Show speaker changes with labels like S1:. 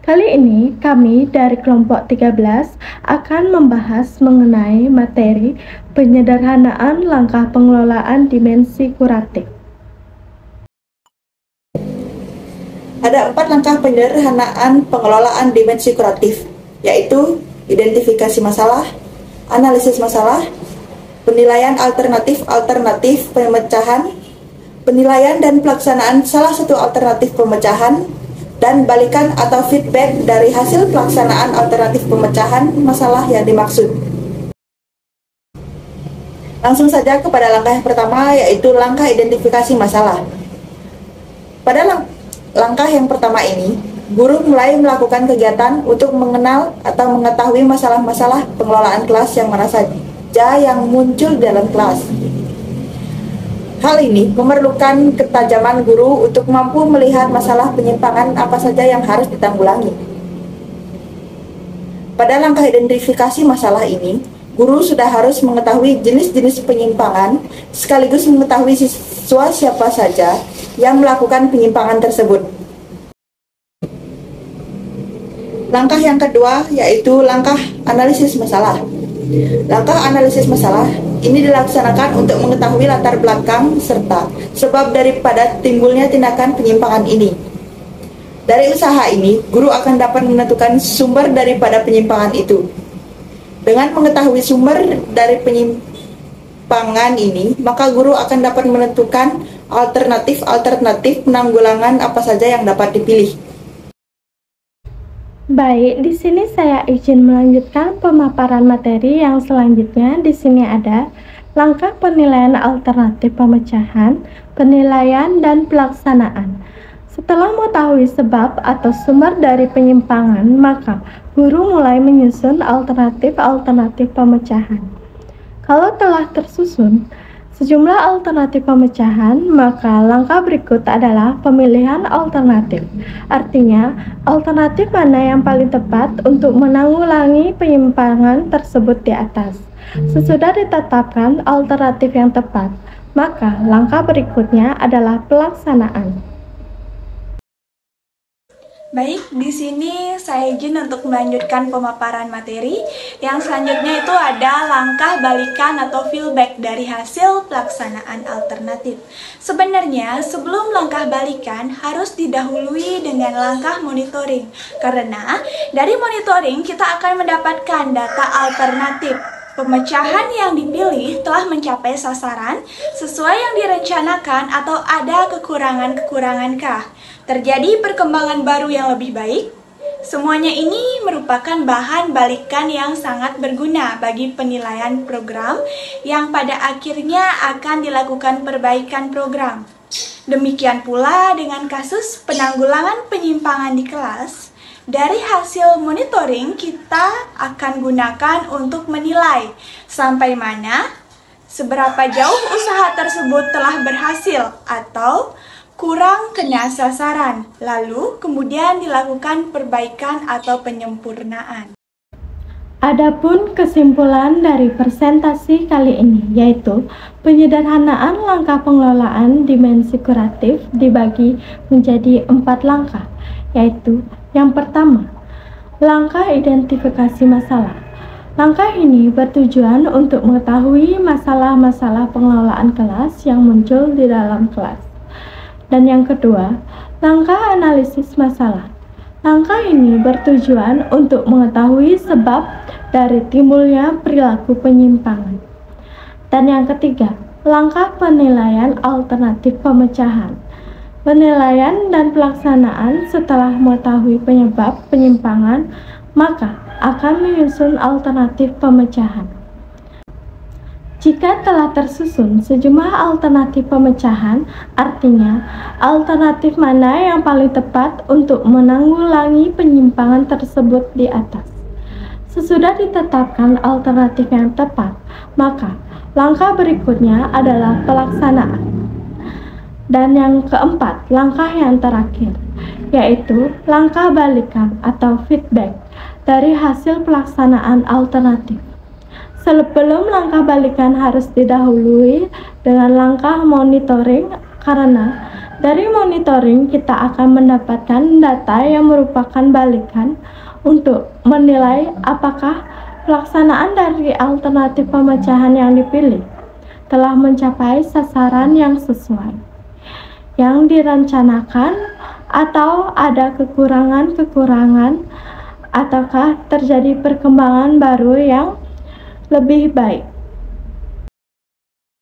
S1: Kali ini kami dari kelompok 13 akan membahas mengenai materi penyederhanaan langkah pengelolaan dimensi kuratif.
S2: Ada empat langkah penyederhanaan pengelolaan dimensi kuratif, yaitu identifikasi masalah, analisis masalah, penilaian alternatif-alternatif pemecahan, penilaian dan pelaksanaan salah satu alternatif pemecahan, dan balikan atau feedback dari hasil pelaksanaan alternatif pemecahan masalah yang dimaksud. Langsung saja kepada langkah yang pertama yaitu langkah identifikasi masalah. Pada lang langkah yang pertama ini, guru mulai melakukan kegiatan untuk mengenal atau mengetahui masalah-masalah pengelolaan kelas yang mana saja yang muncul dalam kelas. Hal ini memerlukan ketajaman guru untuk mampu melihat masalah penyimpangan apa saja yang harus ditanggulangi. Pada langkah identifikasi masalah ini, guru sudah harus mengetahui jenis-jenis penyimpangan sekaligus mengetahui siswa siapa saja yang melakukan penyimpangan tersebut. Langkah yang kedua yaitu langkah analisis masalah. Langkah analisis masalah ini dilaksanakan untuk mengetahui latar belakang serta sebab daripada timbulnya tindakan penyimpangan ini. Dari usaha ini, guru akan dapat menentukan sumber daripada penyimpangan itu. Dengan mengetahui sumber dari penyimpangan ini, maka guru akan dapat menentukan alternatif-alternatif penanggulangan apa saja yang dapat dipilih.
S1: Baik, di sini saya izin melanjutkan pemaparan materi yang selanjutnya. Di sini ada langkah penilaian alternatif pemecahan, penilaian, dan pelaksanaan. Setelah mengetahui sebab atau sumber dari penyimpangan, maka guru mulai menyusun alternatif-alternatif pemecahan. Kalau telah tersusun, sejumlah alternatif pemecahan, maka langkah berikut adalah pemilihan alternatif. Artinya, alternatif mana yang paling tepat untuk menanggulangi penyimpangan tersebut di atas. Sesudah ditetapkan alternatif yang tepat, maka langkah berikutnya adalah pelaksanaan.
S3: Baik, di sini saya izin untuk melanjutkan pemaparan materi. Yang selanjutnya itu ada langkah balikan atau feedback dari hasil pelaksanaan alternatif. Sebenarnya, sebelum langkah balikan harus didahului dengan langkah monitoring. Karena dari monitoring kita akan mendapatkan data alternatif Pemecahan yang dipilih telah mencapai sasaran sesuai yang direncanakan atau ada kekurangan-kekurangankah? Terjadi perkembangan baru yang lebih baik? Semuanya ini merupakan bahan balikan yang sangat berguna bagi penilaian program yang pada akhirnya akan dilakukan perbaikan program. Demikian pula dengan kasus penanggulangan penyimpangan di kelas, dari hasil monitoring kita akan gunakan untuk menilai sampai mana seberapa jauh usaha tersebut telah berhasil atau kurang kena sasaran. Lalu kemudian dilakukan perbaikan atau penyempurnaan.
S1: Adapun kesimpulan dari presentasi kali ini yaitu penyederhanaan langkah pengelolaan dimensi kuratif dibagi menjadi empat langkah yaitu yang pertama, langkah identifikasi masalah. Langkah ini bertujuan untuk mengetahui masalah-masalah pengelolaan kelas yang muncul di dalam kelas. Dan yang kedua, langkah analisis masalah. Langkah ini bertujuan untuk mengetahui sebab dari timbulnya perilaku penyimpangan. Dan yang ketiga, langkah penilaian alternatif pemecahan. Penilaian dan pelaksanaan setelah mengetahui penyebab penyimpangan, maka akan menyusun alternatif pemecahan. Jika telah tersusun sejumlah alternatif pemecahan, artinya alternatif mana yang paling tepat untuk menanggulangi penyimpangan tersebut di atas. Sesudah ditetapkan alternatif yang tepat, maka langkah berikutnya adalah pelaksanaan. Dan yang keempat, langkah yang terakhir, yaitu langkah balikan atau feedback dari hasil pelaksanaan alternatif. Sebelum langkah balikan harus didahului dengan langkah monitoring karena Dari monitoring, kita akan mendapatkan data yang merupakan balikan untuk menilai apakah pelaksanaan dari alternatif pemecahan yang dipilih telah mencapai sasaran yang sesuai yang direncanakan atau ada kekurangan-kekurangan ataukah terjadi perkembangan baru yang lebih baik.